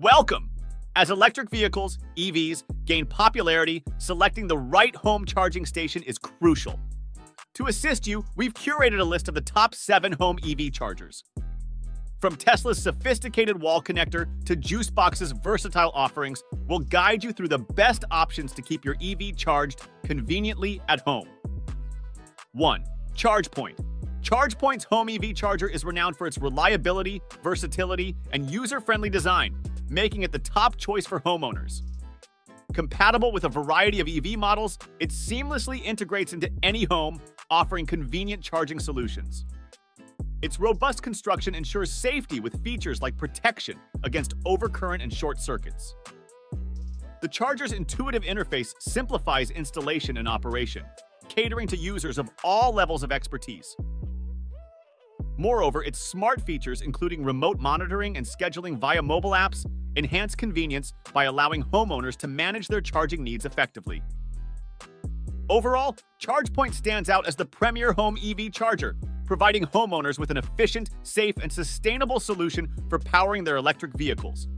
Welcome! As electric vehicles, EVs, gain popularity, selecting the right home charging station is crucial. To assist you, we've curated a list of the top seven home EV chargers. From Tesla's sophisticated wall connector to Juicebox's versatile offerings, we'll guide you through the best options to keep your EV charged conveniently at home. 1. ChargePoint. ChargePoint's home EV charger is renowned for its reliability, versatility, and user-friendly design, making it the top choice for homeowners. Compatible with a variety of EV models, it seamlessly integrates into any home, offering convenient charging solutions. Its robust construction ensures safety with features like protection against overcurrent and short circuits. The charger's intuitive interface simplifies installation and operation, catering to users of all levels of expertise. Moreover, its smart features, including remote monitoring and scheduling via mobile apps, enhance convenience by allowing homeowners to manage their charging needs effectively. Overall, ChargePoint stands out as the premier home EV charger, providing homeowners with an efficient, safe, and sustainable solution for powering their electric vehicles.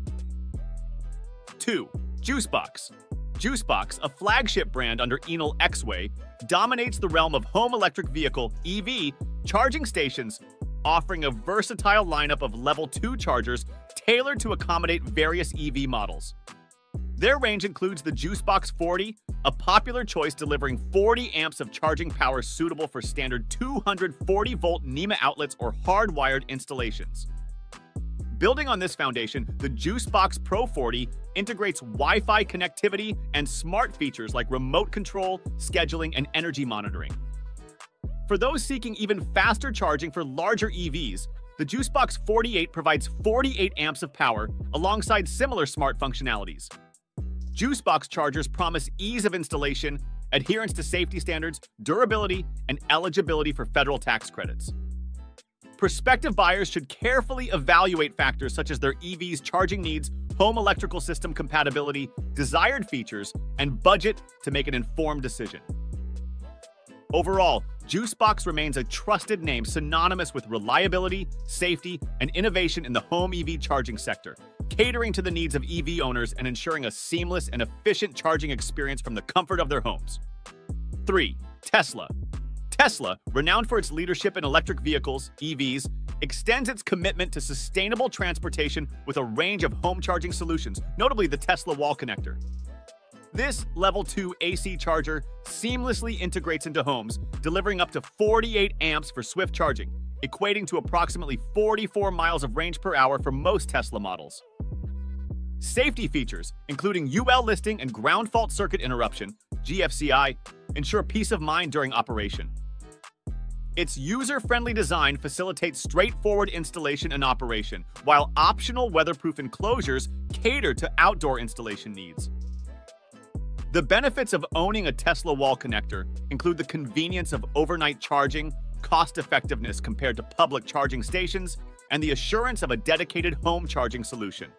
2. Juicebox. Juicebox, a flagship brand under Enel X-Way, dominates the realm of home electric vehicle EV charging stations, offering a versatile lineup of level 2 chargers tailored to accommodate various EV models. Their range includes the Juicebox 40, a popular choice delivering 40 amps of charging power suitable for standard 240 volt NEMA outlets or hardwired installations. Building on this foundation, the Juicebox Pro 40 integrates Wi Fi connectivity and smart features like remote control, scheduling, and energy monitoring. For those seeking even faster charging for larger EVs, the Juicebox 48 provides 48 amps of power alongside similar smart functionalities. Juicebox chargers promise ease of installation, adherence to safety standards, durability, and eligibility for federal tax credits. Prospective buyers should carefully evaluate factors such as their EV's charging needs, home electrical system compatibility, desired features, and budget to make an informed decision. Overall, Juicebox remains a trusted name synonymous with reliability, safety, and innovation in the home EV charging sector, catering to the needs of EV owners and ensuring a seamless and efficient charging experience from the comfort of their homes. 3. Tesla. Tesla, renowned for its leadership in electric vehicles, EVs, extends its commitment to sustainable transportation with a range of home charging solutions, notably the Tesla Wall Connector. This Level 2 AC charger seamlessly integrates into homes, delivering up to 48 amps for swift charging, equating to approximately 44 miles of range per hour for most Tesla models. Safety features, including UL listing and ground fault circuit interruption, GFCI, ensure peace of mind during operation. Its user-friendly design facilitates straightforward installation and operation, while optional weatherproof enclosures cater to outdoor installation needs. The benefits of owning a Tesla wall connector include the convenience of overnight charging, cost effectiveness compared to public charging stations, and the assurance of a dedicated home charging solution.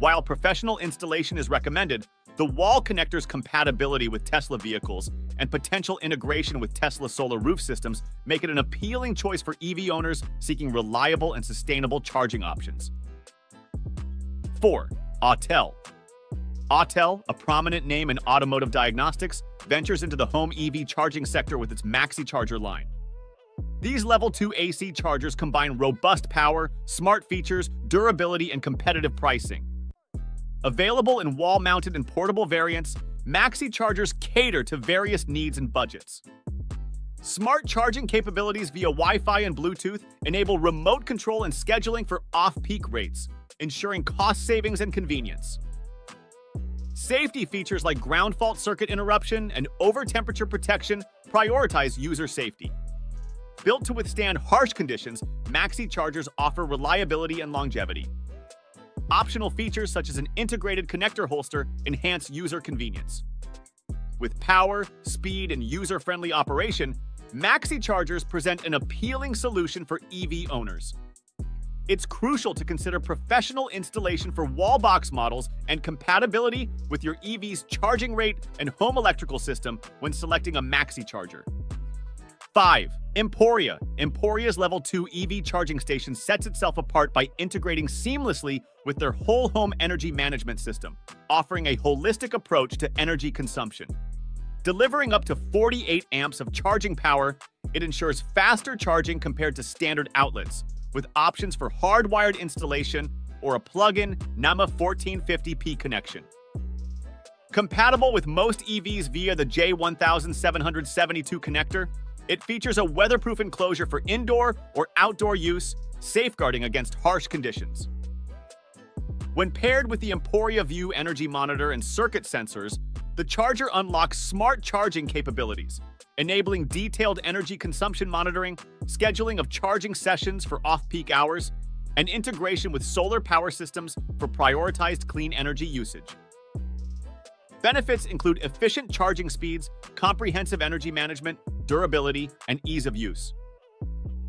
While professional installation is recommended, the wall connector's compatibility with Tesla vehicles and potential integration with Tesla solar roof systems make it an appealing choice for EV owners seeking reliable and sustainable charging options. 4. Autel. Autel, a prominent name in automotive diagnostics, ventures into the home EV charging sector with its Maxi Charger line. These Level 2 AC chargers combine robust power, smart features, durability, and competitive pricing. Available in wall-mounted and portable variants, Maxi chargers cater to various needs and budgets. Smart charging capabilities via Wi-Fi and Bluetooth enable remote control and scheduling for off-peak rates, ensuring cost savings and convenience. Safety features like ground fault circuit interruption and over-temperature protection prioritize user safety. Built to withstand harsh conditions, Maxi chargers offer reliability and longevity. Optional features such as an integrated connector holster enhance user convenience. With power, speed, and user-friendly operation, Maxi chargers present an appealing solution for EV owners. It's crucial to consider professional installation for wall box models and compatibility with your EV's charging rate and home electrical system when selecting a Maxi charger. 5. Emporia. Emporia's Level 2 EV charging station sets itself apart by integrating seamlessly with their whole home energy management system, offering a holistic approach to energy consumption. Delivering up to 48 amps of charging power, it ensures faster charging compared to standard outlets, with options for hardwired installation or a plug-in NEMA 1450p connection. Compatible with most EVs via the J1772 connector, it features a weatherproof enclosure for indoor or outdoor use, safeguarding against harsh conditions. When paired with the Emporia View energy monitor and circuit sensors, the charger unlocks smart charging capabilities, enabling detailed energy consumption monitoring, scheduling of charging sessions for off-peak hours, and integration with solar power systems for prioritized clean energy usage. Benefits include efficient charging speeds, comprehensive energy management, durability, and ease of use.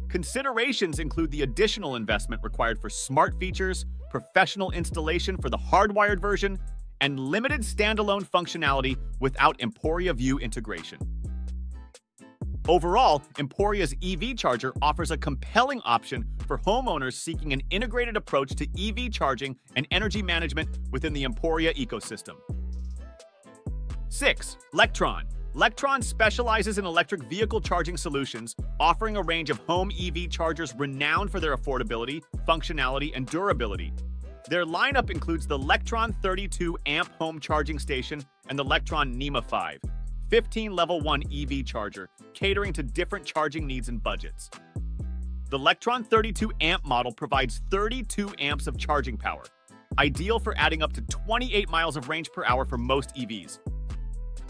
Considerations include the additional investment required for smart features, professional installation for the hardwired version, and limited standalone functionality without Emporia View integration. Overall, Emporia's EV charger offers a compelling option for homeowners seeking an integrated approach to EV charging and energy management within the Emporia ecosystem. 6. Lectron. Lectron specializes in electric vehicle charging solutions, offering a range of home EV chargers renowned for their affordability, functionality, and durability. Their lineup includes the Lectron 32 amp home charging station and the Lectron NEMA 5, 15 level 1 EV charger, catering to different charging needs and budgets. The Lectron 32 amp model provides 32 amps of charging power, ideal for adding up to 28 miles of range per hour for most EVs.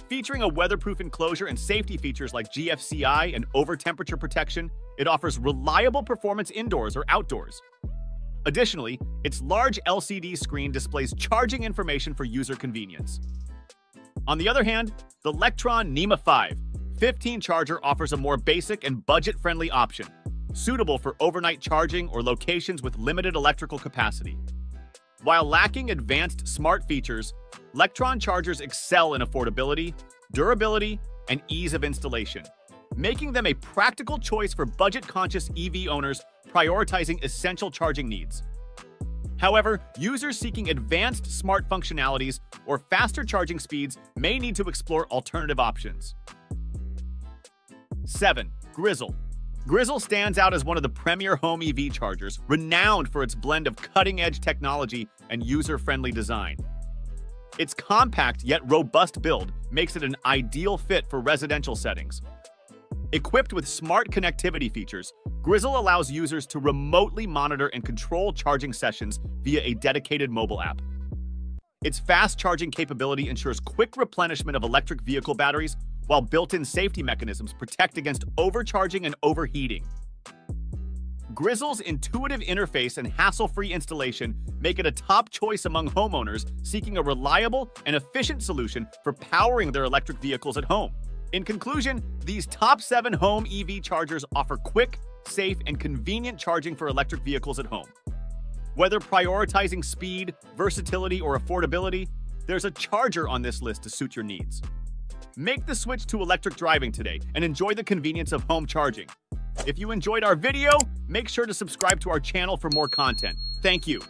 Featuring a weatherproof enclosure and safety features like GFCI and over temperature protection, it offers reliable performance indoors or outdoors. Additionally, its large LCD screen displays charging information for user convenience. On the other hand, the Lectron NEMA 5 15 charger offers a more basic and budget-friendly option, suitable for overnight charging or locations with limited electrical capacity. While lacking advanced smart features, Lectron chargers excel in affordability, durability, and ease of installation, making them a practical choice for budget-conscious EV owners prioritizing essential charging needs. However, users seeking advanced smart functionalities or faster charging speeds may need to explore alternative options. 7. Grizzl-E. Grizzl-E stands out as one of the premier home EV chargers, renowned for its blend of cutting-edge technology and user-friendly design. Its compact yet robust build makes it an ideal fit for residential settings, Equipped with smart connectivity features, Grizzl-E allows users to remotely monitor and control charging sessions via a dedicated mobile app. Its fast charging capability ensures quick replenishment of electric vehicle batteries, while built-in safety mechanisms protect against overcharging and overheating. Grizzl-E's intuitive interface and hassle-free installation make it a top choice among homeowners seeking a reliable and efficient solution for powering their electric vehicles at home. In conclusion, these top seven home EV chargers offer quick, safe, and convenient charging for electric vehicles at home. Whether prioritizing speed, versatility, or affordability, there's a charger on this list to suit your needs. Make the switch to electric driving today and enjoy the convenience of home charging. If you enjoyed our video, make sure to subscribe to our channel for more content. Thank you.